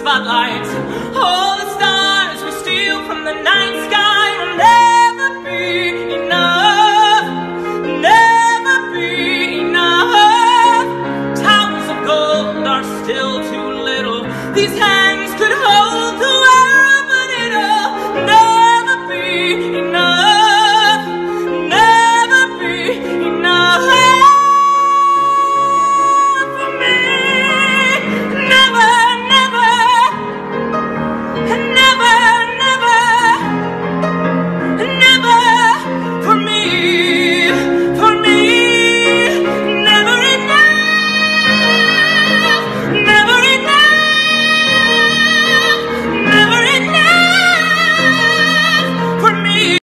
spotlight. All the stars we steal from the night sky will never be enough. Never be enough. Towers of gold are still too little. These hands.